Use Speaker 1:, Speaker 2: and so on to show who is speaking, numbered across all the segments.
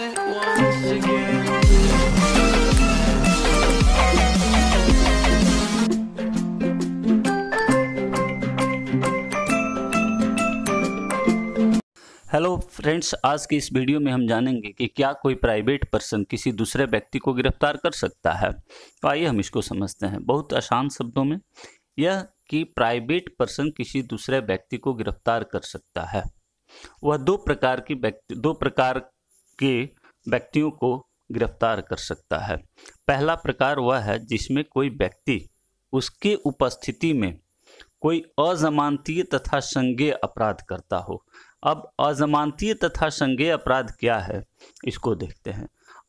Speaker 1: Hello friends आज की इस वीडियो में हम जानेंगे कि क्या कोई प्राइवेट पर्सन किसी दूसरे व्यक्ति को गिरफ़्तार कर सकता है। तो आइए हम इसको समझते हैं। बहुत आसान शब्दों में यह कि प्राइवेट पर्सन किसी दूसरे व्यक्ति को गिरफ़्तार कर सकता है। वह दो प्रकार की व्यक्ति, दो प्रकार के व्यक्तियों को गिरफ़्तार कर सकता है। पहला प्रकार वह है जिसमें कोई व्यक्ति उसके उपस्थिति में कोई अजमानतीय तथा संज्ञेय अपराध करता हो। अब अजमानतीय तथा संज्ञेय अपराध क्या है, इसको देखते हैं।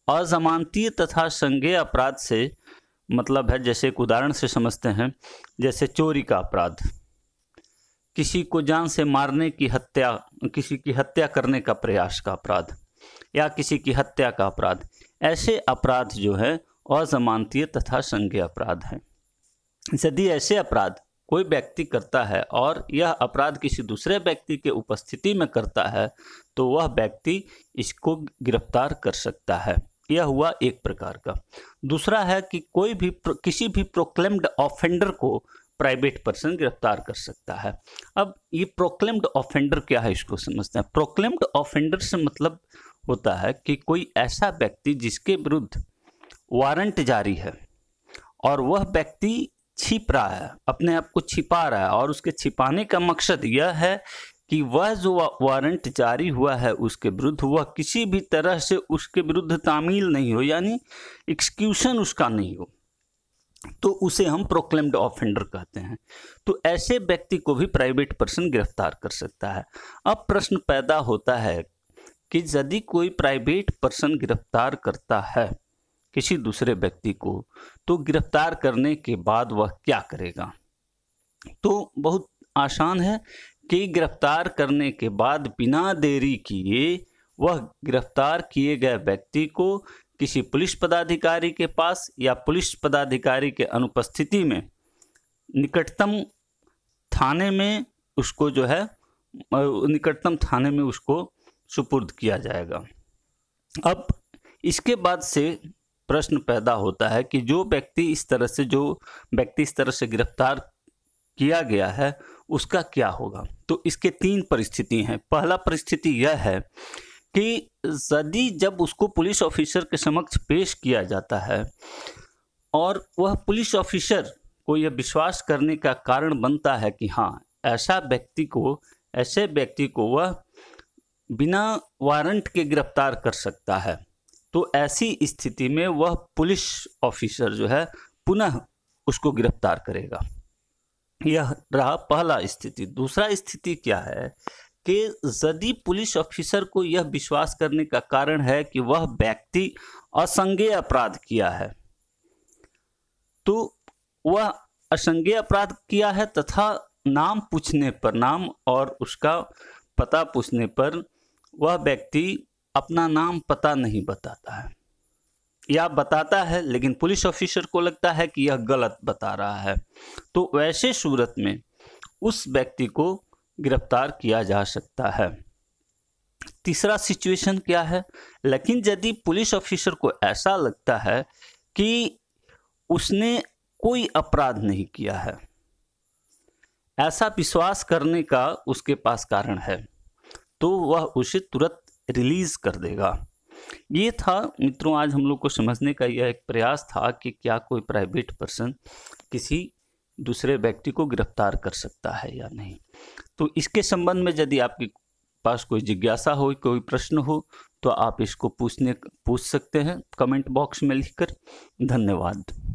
Speaker 1: अजमानतीय तथा संज्ञेय अपराध से मतलब है, जैसे एक उदाहरण से समझते हैं, जैसे चोरी का अपराध। किसी को जान से मारने की हत्या, किसी की हत्या करने का प्रयास का अपराध। या किसी की हत्या का अपराध। ऐसे अपराध जो है, अजमानतीय तथा संज्ञेय अपराध हैं। यदि ऐसे अपराध कोई व्यक्ति करता है और यह अपराध किसी दूसरे व्यक्ति के उपस्थिति में करता है तो वह व्यक्ति इसको गिरफ़्तार कर सकता है। यह हुआ एक प्रकार का। दूसरा है कि कोई भी किसी भी प्रोक्लेम्ड ऑफेंडर को प्राइवेट पर्सन गिरफ़्तार कर सकता है। अब ये प्रोक्लेम्ड ऑफेंडर क्या है इसको समझते हैं। प्रोक्लेम्ड ऑफेंडर से मतलब होता है कि कोई ऐसा व्यक्ति जिसके विरुद्ध वारंट जारी है और वह व्यक्ति छिप रहा है, अपने आप को छिपा रहा है और उसके छिपाने का मकसद यह है कि वह जो वारंट जारी हुआ है उसके विरुद्ध, वह किसी भी तरह से उसके विरुद्ध तामील नहीं हो, यानी एक्सक्यूशन उसका नहीं हो तो उसे हम प्रोक्लेम्ड ऑफेंडर कहते हैं। तो ऐसे व्यक्ति को भी प्राइवेट पर्सन गिरफ़्तार कर सकता है। अब प्रश्न पैदा होता है कि यदि कोई प्राइवेट पर्सन गिरफ़्तार करता है किसी दूसरे व्यक्ति को तो गिरफ़्तार करने के बाद वह क्या करेगा? तो बहुत आसान है कि गिरफ़्तार करने के बाद बिना देरी किए वह गिरफ़्तार किए गए व्यक्ति को किसी पुलिस पदाधिकारी के पास या पुलिस पदाधिकारी के अनुपस्थिति में निकटतम थाने में उसको जो है निकटतम थाने में उसको सुपुर्द किया जाएगा। अब इसके बाद से प्रश्न पैदा होता है कि जो व्यक्ति इस तरह से, जो व्यक्ति इस तरह से गिरफ़्तार किया गया है, उसका क्या होगा? तो इसके तीन परिस्थिति हैं। पहला परिस्थिति यह है कि यदि जब उसको पुलिस ऑफिसर के समक्ष पेश किया जाता है और वह पुलिस ऑफिसर को यह विश्वास करने का कारण बनता है कि हाँ ऐसा व्यक्ति को, ऐसे व्यक्ति को वह बिना वारंट के गिरफ़्तार कर सकता है। तो ऐसी स्थिति में वह पुलिस ऑफिसर जो है, पुनः उसको गिरफ़्तार करेगा। यह रहा पहला स्थिति। दूसरा स्थिति क्या है कि यदि पुलिस ऑफिसर को यह विश्वास करने का कारण है कि वह व्यक्ति असंज्ञेय अपराध किया है तो वह असंज्ञेय अपराध किया है तथा नाम पूछने पर, नाम और उसका पता पूछने पर वह व्यक्ति अपना नाम पता नहीं बताता है। या बताता है, लेकिन पुलिस ऑफिसर को लगता है कि यह गलत बता रहा है। तो वैसे सूरत में उस व्यक्ति को गिरफ़्तार किया जा सकता है। तीसरा सिचुएशन क्या है? लेकिन यदि पुलिस ऑफिसर को ऐसा लगता है कि उसने कोई अपराध नहीं किया है, ऐसा विश्वास करने का उसके पास कारण है। तो वह उसे तुरंत रिलीज़ कर देगा। ये था, मित्रों, आज हम लोग को समझने का यह एक प्रयास था कि क्या कोई प्राइवेट पर्सन किसी दूसरे व्यक्ति को गिरफ़्तार कर सकता है या नहीं। तो इसके संबंध में यदि आपके पास कोई जिज्ञासा हो, कोई प्रश्न हो तो आप इसको पूछने, पूछ सकते हैं कमेंट बॉक्स में लिखकर। धन्यवाद।